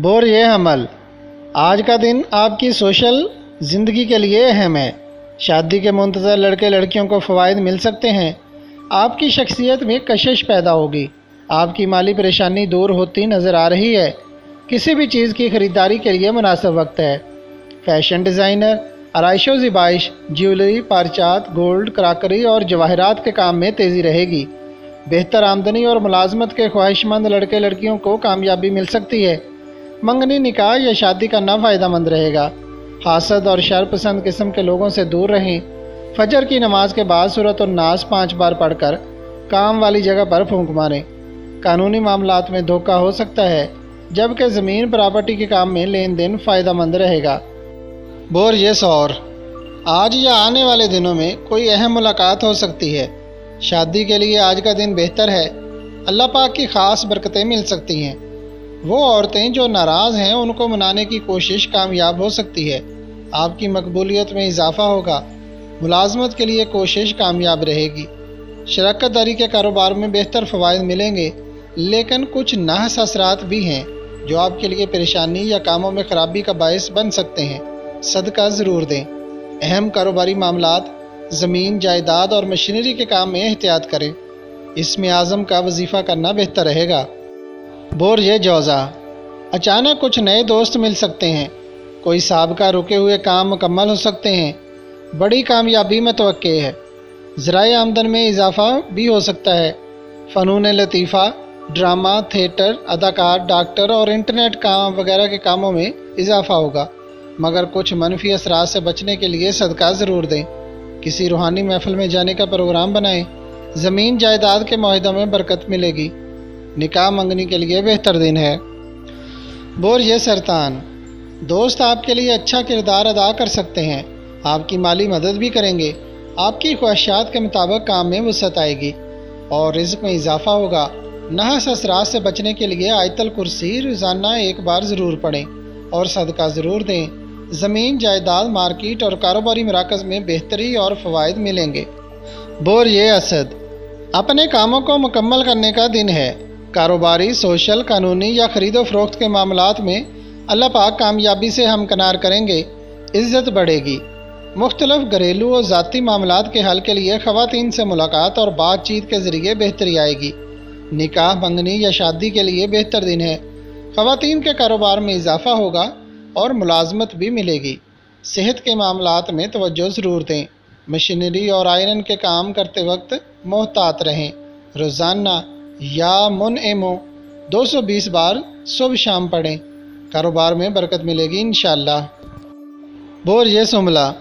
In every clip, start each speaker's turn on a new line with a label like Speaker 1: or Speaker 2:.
Speaker 1: Bore ये हमल, आज का दिन आपकी सोशल ज़िंदगी के लिए अहम है। शादी के मुंतज़र लड़के लड़कियों को फ़वाद मिल सकते हैं। आपकी शख्सियत में कशिश पैदा होगी। आपकी माली परेशानी दूर होती नज़र आ रही है। किसी भी चीज़ की ख़रीदारी के लिए मुनासिब वक्त है। फ़ैशन डिज़ाइनर, आरइशो ज़िबाइश, ज्वेलरी, पारचात, गोल्ड, क्राकरी और जवाहरात के काम में तेज़ी रहेगी। बेहतर आमदनी और मुलाजमत के ख्वाहिशमंद लड़के लड़कियों को कामयाबी मिल सकती है। मंगनी निकाह या शादी करना फ़ायदा मंद रहेगा। हासद और शरपसंद किस्म के लोगों से दूर रहें। फजर की नमाज़ के बाद सूरत और नाज पाँच बार पढ़कर काम वाली जगह पर फूंक मारें। कानूनी मामला में धोखा हो सकता है, जबकि ज़मीन प्रॉपर्टी के काम में लेन देन फ़ायदा मंद रहेगा। बोर ये सौर, आज या आने वाले दिनों में कोई अहम मुलाकात हो सकती है। शादी के लिए आज का दिन बेहतर है। अल्लाह पाक की ख़ास बरकतें मिल सकती हैं। वो औरतें जो नाराज़ हैं, उनको मनाने की कोशिश कामयाब हो सकती है। आपकी मकबूलियत में इजाफा होगा। मुलाजमत के लिए कोशिश कामयाब रहेगी। शरकत दारी के कारोबार में बेहतर फ़वाद मिलेंगे, लेकिन कुछ नाहस असरात भी हैं, जो आपके लिए परेशानी या कामों में ख़राबी का बायस बन सकते हैं। सदका ज़रूर दें। अहम कारोबारी मामला ज़मीन, जायदाद और मशीनरी के काम में एहतियात करें। इसमें आज़म का वजीफ़ा करना बेहतर रहेगा। बोर ये जौज़ा। अचानक कुछ नए दोस्त मिल सकते हैं। कोई सबका रुके हुए काम मुकम्मल हो सकते हैं। बड़ी कामयाबी में तो है। ज़राए आमदन में इजाफा भी हो सकता है। फ़नून लतीफ़ा, ड्रामा, थिएटर, अदाकार, डॉक्टर और इंटरनेट काम वगैरह के कामों में इजाफा होगा। मगर कुछ मनफी असरा से बचने के लिए सदका ज़रूर दें। किसी रूहानी महफल में जाने का प्रोग्राम बनाएँ। ज़मीन जायदाद के माहों में बरकत मिलेगी। निकाह मंगनी के लिए बेहतर दिन है। बोर ये सरतान, दोस्त आपके लिए अच्छा किरदार अदा कर सकते हैं। आपकी माली मदद भी करेंगे। आपकी ख्वाहिशात के मुताबिक काम में वसत आएगी। और रिज्क में इजाफा होगा। नहस असरात से बचने के लिए आयतल कुर्सी रोज़ाना एक बार ज़रूर पढ़ें और सदका ज़रूर दें। ज़मीन, जायदाद, मार्केट और कारोबारी मराकज़ में बेहतरी और फ़वाद मिलेंगे। बोर ये असद, अपने कामों को मुकम्मल करने का दिन है। कारोबारी, सोशल, कानूनी या खरीदो फरोख्त के मामला में अल्लाह पाक कामयाबी से हमकनार करेंगे, इज़्ज़त बढ़ेगी। मुख्तलफ घरेलू और ज़ाती मामला के हल के लिए ख़वान से मुलाकात और बातचीत के ज़रिए बेहतरी आएगी। निकाह, मंगनी या शादी के लिए बेहतर दिन है। ख़वान के कारोबार में इजाफा होगा और मुलाजमत भी मिलेगी। सेहत के मामला में तोज्जो ज़रूर दें। मशीनरी और आयरन के काम करते वक्त मोहतात रहें। रोज़ाना या मुन एमो 220 बार सुबह शाम पढ़ें। कारोबार में बरकत मिलेगी इन बोर ये सुमला,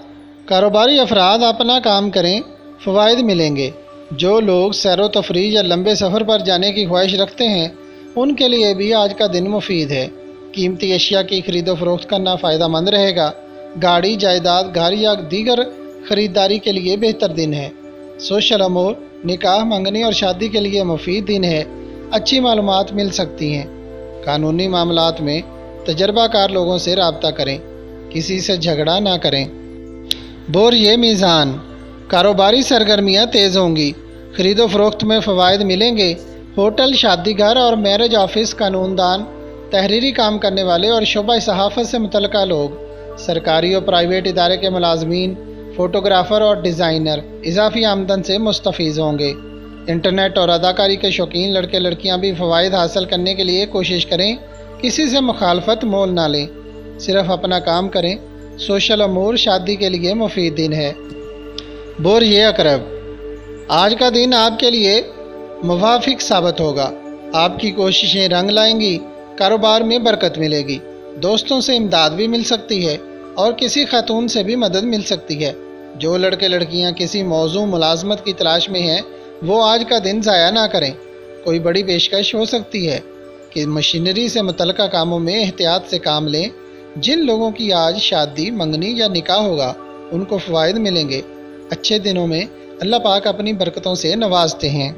Speaker 1: कारोबारी अफराद अपना काम करें फ़वाद मिलेंगे। जो लोग सैर तफरी या लंबे सफ़र पर जाने की ख्वाहिश रखते हैं, उनके लिए भी आज का दिन मुफीद है। कीमती अशिया की खरीदो फरोख्त करना फ़ायदा मंद रहेगा। गाड़ी, जायदाद घर या दीगर ख़रीदारी के लिए बेहतर दिन है। सोशल अमूर निकाह मंगनी और शादी के लिए मुफीद दिन है। अच्छी मालूम मिल सकती हैं। कानूनी मामला में तजर्बाकार लोगों से रबता करें। किसी से झगड़ा ना करें। बोर ये मीज़ान, कारोबारी सरगर्मियाँ तेज़ होंगी। खरीदो फरोख्त में फ़वाद मिलेंगे। होटल शादी घर और मैरिज ऑफ़िस कानूनदान, तहरीरी काम करने वाले और शुबा सहाफ़त से मुतल लोग। सरकारी और प्राइवेट इदारे के मुलाजमीन फ़ोटोग्राफ़र और डिज़ाइनर इजाफी आमदन से मुस्तफ़ होंगे। इंटरनेट और अदाकारी के शौकीन लड़के लड़कियाँ भी फ़वाद हासिल करने के लिए कोशिश करें, किसी से मुखालफत मोल ना लें। सिर्फ़ अपना काम करें, सोशल अमूर शादी के लिए मुफीद दिन है। बोर ये अकरब, आज का दिन आपके लिए मुवाफिक साबित होगा। आपकी कोशिशें रंग लाएँगी, कारोबार में बरकत मिलेगी, दोस्तों से इमदाद भी मिल सकती है और किसी खातून से भी मदद मिल सकती है। जो लड़के लड़कियाँ किसी मौजू मुलाजमत की तलाश में हैं, वो आज का दिन ज़ाया ना करें। कोई बड़ी पेशकश हो सकती है कि मशीनरी से मुतल कामों में एहतियात से काम लें। जिन लोगों की आज शादी मंगनी या निकाह होगा, उनको फ़वाद मिलेंगे। अच्छे दिनों में अल्लाह पाक अपनी बरकतों से नवाजते हैं।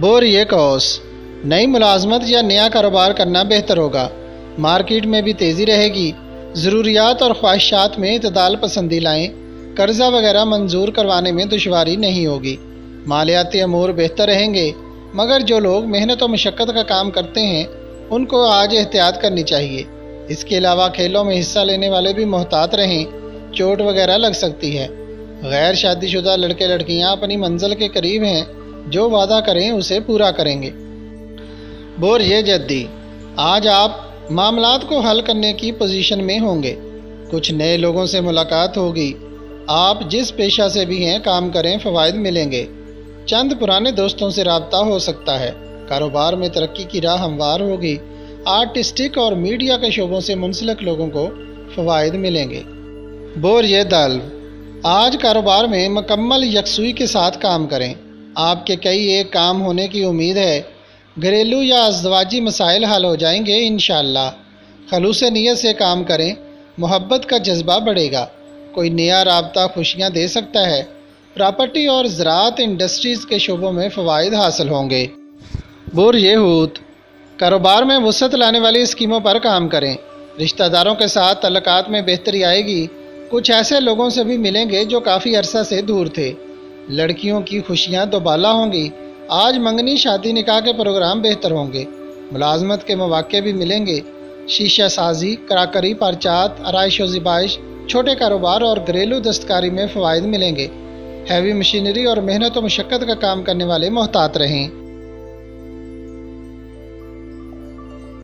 Speaker 1: बोर ये कौस, नई मुलाजमत या नया कारोबार करना बेहतर होगा। मार्केट में भी तेज़ी रहेगी। ज़रूरियात और ख्वाहिशात में इतदाल पसंदी लाएँ। कर्ज़ा वगैरह मंजूर करवाने में दुशारी नहीं होगी। मालियाती अमूर बेहतर रहेंगे, मगर जो लोग मेहनत और मशक्क़त का काम करते हैं, उनको आज एहतियात करनी चाहिए। इसके अलावा खेलों में हिस्सा लेने वाले भी मोहतात रहें, चोट वगैरह लग सकती है। गैर शादीशुदा लड़के लड़कियाँ अपनी मंजिल के करीब हैं, जो वादा करें उसे पूरा करेंगे। बोर ये जद्दी, आज आप मामलात को हल करने की पोजीशन में होंगे। कुछ नए लोगों से मुलाकात होगी आप जिस पेशा से भी हैं, काम करें फ़वाद मिलेंगे। चंद पुराने दोस्तों से रबता हो सकता है। कारोबार में तरक्की की राह हमवार होगी। आर्टिस्टिक और मीडिया के शोबों से मुंसलिक लोगों को फ़वाद मिलेंगे। बोर ये दल, आज कारोबार में मकम्मल यकसुई के साथ काम करें। आपके कई एक काम होने की उम्मीद है। घरेलू या अजवाजी मसाइल हल हो जाएँगे इन खलूस नीयत से काम करें। मोहब्बत का जज्बा बढ़ेगा। कोई नया रबता खुशियाँ दे सकता है। प्रॉपर्टी और ज़रात इंडस्ट्रीज़ के शोबों में फ़वाद हासिल होंगे। बुर ये हूत, कारोबार में वसत लाने वाली स्कीमों पर काम करें। रिश्तेदारों के साथ तल्लक़ात में बेहतरी आएगी। कुछ ऐसे लोगों से भी मिलेंगे जो काफ़ी अरसा से दूर थे। लड़कियों की खुशियाँ दोबाला होंगी। आज मंगनी शादी निकाह के प्रोग्राम बेहतर होंगे। मुलाजमत के मौाक़े भी मिलेंगे। शीशा साजी, कराकरी, परचात आरइश ज़िबाइश छोटे कारोबार और घरेलू दस्तकारी में फ़वाद मिलेंगे। हैवी मशीनरी और मेहनत व मशक्क़त का काम करने वाले मोहतात रहें।